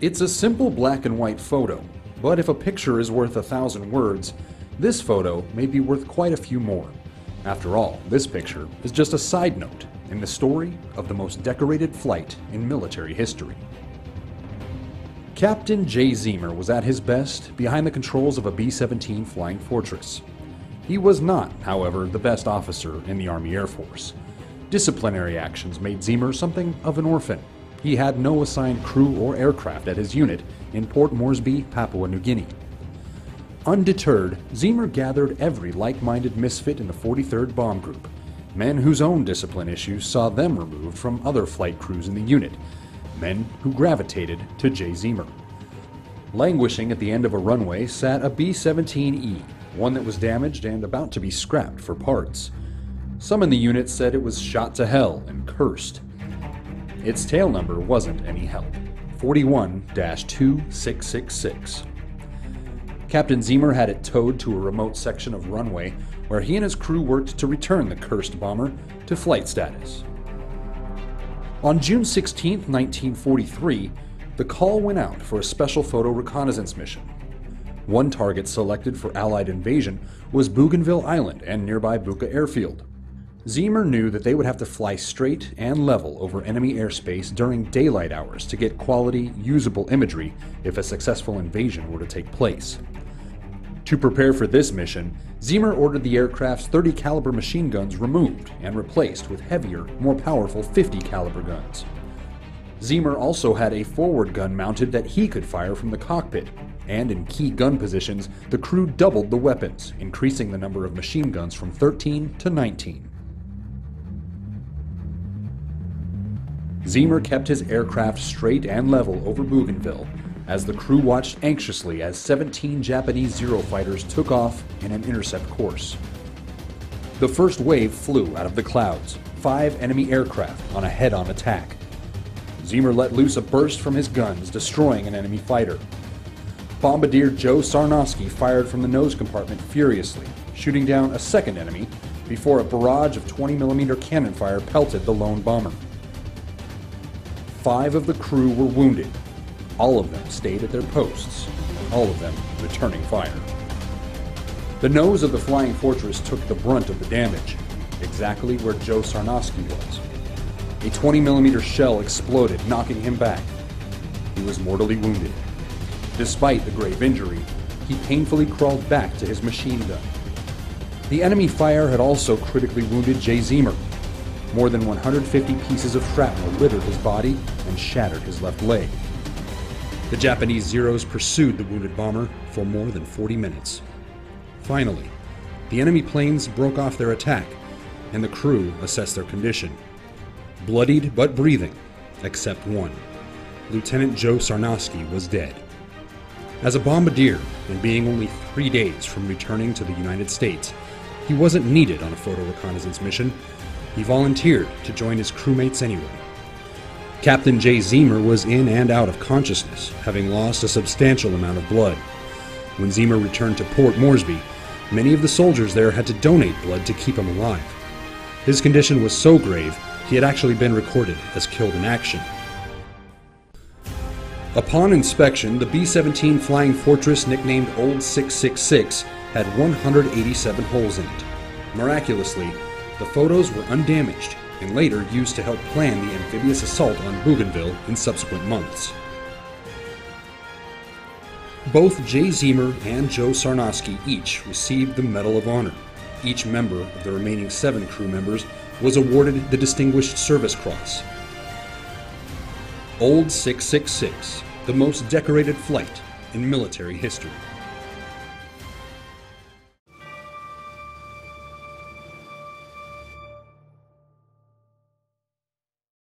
It's a simple black and white photo, but if a picture is worth a thousand words, this photo may be worth quite a few more. After all, this picture is just a side note in the story of the most decorated flight in military history. Captain Jay Zeamer was at his best behind the controls of a B 17 Flying Fortress. He was not, however, the best officer in the Army Air Force. Disciplinary actions made Zeamer something of an orphan. He had no assigned crew or aircraft at his unit in Port Moresby, Papua New Guinea. Undeterred, Zeamer gathered every like minded misfit in the 43rd Bomb Group, men whose own discipline issues saw them removed from other flight crews in the unit, men who gravitated to Jay Zeamer. Languishing at the end of a runway sat a B 17E, one that was damaged and about to be scrapped for parts. Some in the unit said it was shot to hell and cursed. Its tail number wasn't any help 41 2666. Captain Zeamer had it towed to a remote section of runway where he and his crew worked to return the cursed bomber to flight status. On June 16, 1943, the call went out for a special photo reconnaissance mission. One target selected for Allied invasion was Bougainville Island and nearby Buka Airfield. Zeamer knew that they would have to fly straight and level over enemy airspace during daylight hours to get quality, usable imagery if a successful invasion were to take place. To prepare for this mission, Zeamer ordered the aircraft's 30 caliber machine guns removed and replaced with heavier, more powerful 50 caliber guns. Zeamer also had a forward gun mounted that he could fire from the cockpit, and in key gun positions, the crew doubled the weapons, increasing the number of machine guns from 13 to 19. Zeamer kept his aircraft straight and level over Bougainville as the crew watched anxiously as 17 Japanese Zero fighters took off in an intercept course. The first wave flew out of the clouds, five enemy aircraft on a head on attack. Zeamer let loose a burst from his guns, destroying an enemy fighter. Bombardier Joe Sarnoski fired from the nose compartment furiously, shooting down a second enemy before a barrage of 20mm cannon fire pelted the lone bomber. Five of the crew were wounded, all of them stayed at their posts, all of them returning fire. The nose of the flying fortress took the brunt of the damage, exactly where Joe Sarnoski was. A 20 millimeter shell exploded, knocking him back. He was mortally wounded. Despite the grave injury, he painfully crawled back to his machine gun. The enemy fire had also critically wounded Jay Zeamer. More than 150 pieces of shrapnel littered his body and shattered his left leg. The Japanese Zeros pursued the wounded bomber for more than 40 minutes. Finally, the enemy planes broke off their attack, and the crew assessed their condition. Bloodied but breathing, except one. Lieutenant Joe Sarnoski was dead. As a bombardier, and being only three days from returning to the United States, he wasn't needed on a photo reconnaissance mission. He volunteered to join his crewmates anyway. Captain Jay Zeamer was in and out of consciousness, having lost a substantial amount of blood. When Zeamer returned to Port Moresby, many of the soldiers there had to donate blood to keep him alive. His condition was so grave, he had actually been recorded as killed in action. Upon inspection, the B 17 Flying Fortress, nicknamed Old 666, had 187 holes in it. Miraculously, the photos were undamaged and later used to help plan the amphibious assault on Bougainville in subsequent months. Both Jay Zeamer and Joe Sarnoski each received the Medal of Honor. Each member of the remaining seven crew members was awarded the Distinguished Service Cross. Old 666, the most decorated flight in military history.